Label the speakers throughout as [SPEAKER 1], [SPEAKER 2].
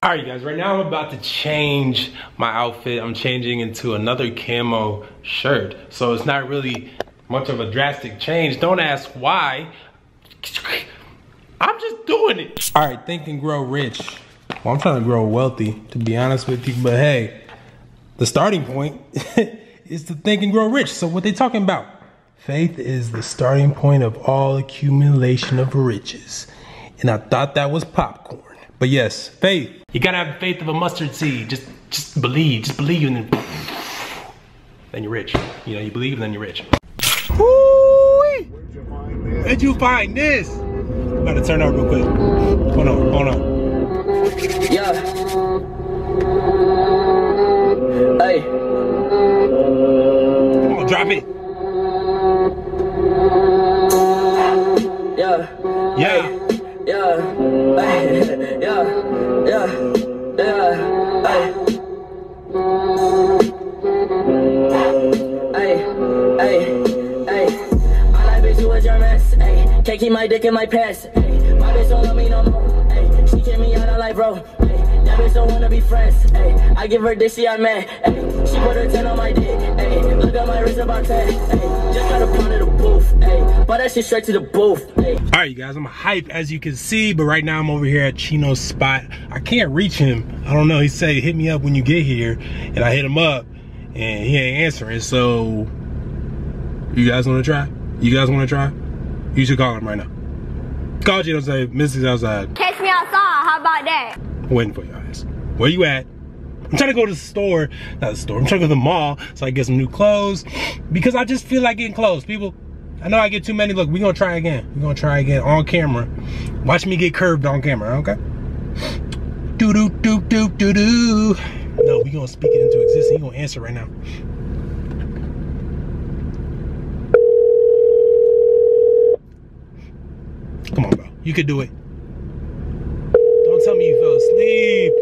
[SPEAKER 1] All right, guys, right now I'm about to change my outfit. I'm changing into another camo shirt. So it's not really much of a drastic change. Don't ask why. I'm just doing it. All right, think and grow rich. Well, I'm trying to grow wealthy, to be honest with you, but hey, the starting point is to think and grow rich. So what they talking about? Faith is the starting point of all accumulation of riches. And I thought that was popcorn. But yes, faith. You gotta have faith of a mustard seed. Just just believe, just believe and then then you're rich. You know, you believe and then you're rich. Woo-wee! Where'd you find this? I'm about to turn out real quick. Hold on, hold on.
[SPEAKER 2] Yeah. My dick in my pants. Hey. My bitch don't love me no more. Hey. She kick me out, I like bro. Hey. That bitch don't wanna be friends. Hey. I give her dick, she on man. Hey. She put her 10 on my dick. Hey. Look at my wrist about 10. Hey. Just got a pound of the booth. Hey. But that shit straight to the booth. Hey.
[SPEAKER 1] All right, you guys, I'm hype as you can see, but right now I'm over here at Chino's spot. I can't reach him. I don't know. He said hit me up when you get here, and I hit him up, and he ain't answering. So, you guys want to try? You guys want to try? You should call him right now. Call Chino, say Mystic's outside.
[SPEAKER 3] Catch me outside. How about that?
[SPEAKER 1] waiting for you guys. Where you at? I'm trying to go to the store, not the store. I'm trying to go to the mall so I get some new clothes because I just feel like getting clothes. People, I know I get too many. Look, we're gonna try again. We're gonna try again on camera. Watch me get curved on camera, okay? Do do do do do do. No, we gonna speak it into existence. He gonna answer right now. Come on, bro. You could do it. Don't tell me you fell asleep.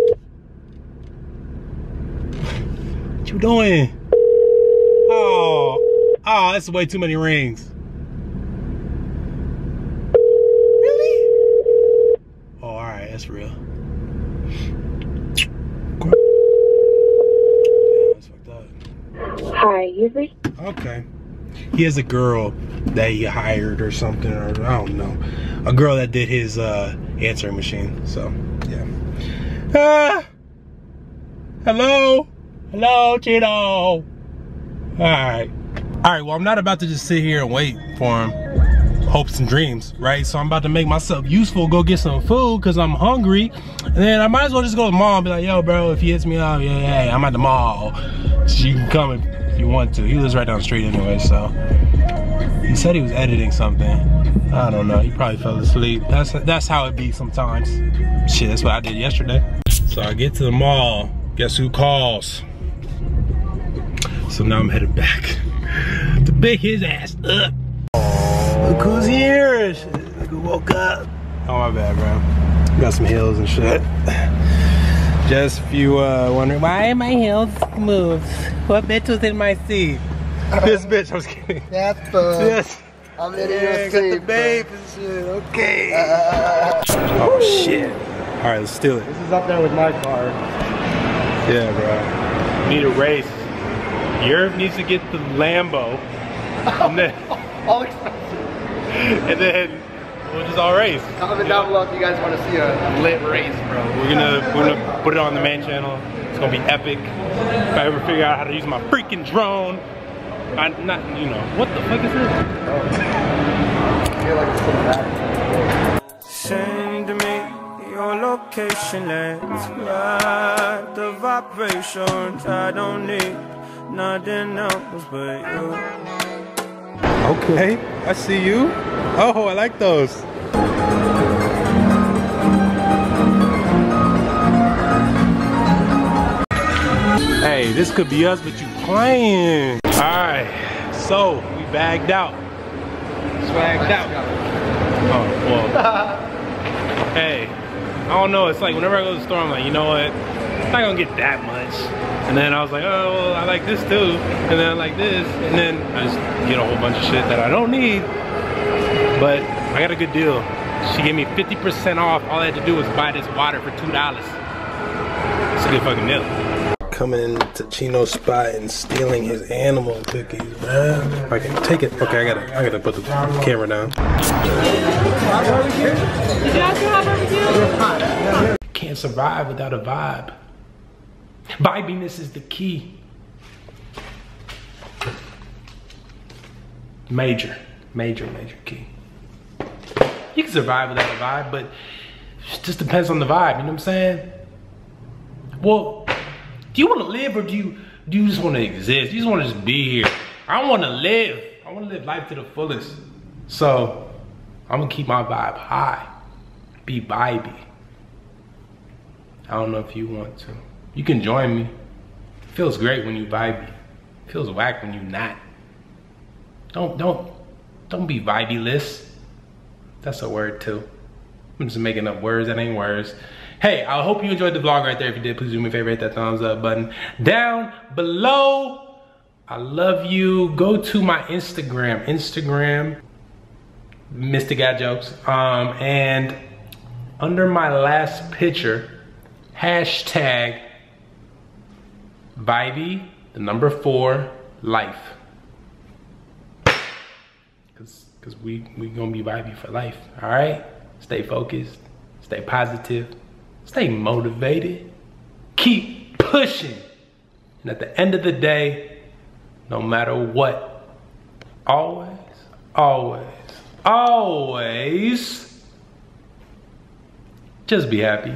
[SPEAKER 1] What you doing? Oh, oh, that's way too many rings. Really? Oh, all right, that's real. Damn, that's fucked up.
[SPEAKER 4] Hi, you reached
[SPEAKER 1] Okay. He has a girl that he hired or something, or I don't know. A girl that did his uh, answering machine. So, yeah. Ah! Hello? Hello, Chino? Alright. Alright, well, I'm not about to just sit here and wait for him. Hopes and dreams, right? So I'm about to make myself useful, go get some food because I'm hungry. And then I might as well just go to the mall and be like, yo, bro, if he hits me up, yeah, yeah, I'm at the mall. You can come if you want to. He lives right down the street anyway, so. He said he was editing something. I don't know. He probably fell asleep. That's that's how it be sometimes. Shit, that's what I did yesterday. So I get to the mall. Guess who calls? So now I'm headed back to pick his ass up. Look who's here. Look who woke up. Oh my bad, bro. Got some heels and shit. Just if you uh, wondering why my heels moved. What bitch was in my seat? this bitch, I was kidding.
[SPEAKER 5] That's fun.
[SPEAKER 1] Yes.
[SPEAKER 5] I'm letting
[SPEAKER 1] Yeah, got the babe and shit. Okay. Uh, uh, uh, oh shit. All right, let's steal it.
[SPEAKER 5] This is up there with my car.
[SPEAKER 1] Yeah, bro. Need a race. Europe needs to get the Lambo, and then
[SPEAKER 5] All expensive.
[SPEAKER 1] and then we'll just all race.
[SPEAKER 5] Comment down below if you guys want to see a lit race, bro.
[SPEAKER 1] We're gonna we're gonna put it on the main channel. It's gonna be epic. If I ever figure out how to use my freaking drone, I not you know what the fuck is this?
[SPEAKER 5] I feel like it's cinematic.
[SPEAKER 6] Send me your location, let's ride the vibrations. I don't need nothing else but you.
[SPEAKER 1] Okay, I see you. Oh, I like those. This could be us, but you playing. All right, so we bagged out. Swagged out. Oh, well. hey, I don't know. It's like whenever I go to the store, I'm like, you know what? It's not gonna get that much. And then I was like, oh, well, I like this too. And then I like this. And then I just get a whole bunch of shit that I don't need. But I got a good deal. She gave me 50% off. All I had to do was buy this water for $2. It's a good fucking deal. Coming to Chino's spot and stealing his animal cookies, man. If I can take it. Okay, I gotta, I gotta put the camera down. Can't survive without a vibe. Vibiness is the key. Major, major, major key. You can survive without a vibe, but it just depends on the vibe, you know what I'm saying? Well, do you want to live or do you do you just want to exist? You just want to just be here. I want to live. I want to live life to the fullest. So I'm gonna keep my vibe high. Be vibey. I don't know if you want to. You can join me. Feels great when you vibe. It feels whack when you not. Don't don't don't be vibey-less. That's a word too. I'm just making up words that ain't words. Hey, I hope you enjoyed the vlog right there. If you did, please do me a favor, hit that thumbs up button down below. I love you. Go to my Instagram, Instagram, Mystic Got Jokes. Um, and under my last picture, hashtag Vibey, the number four, life. Cause, Cause we, we gonna be vibey for life, all right? Stay focused, stay positive, stay motivated, keep pushing. And at the end of the day, no matter what, always, always, always, just be happy.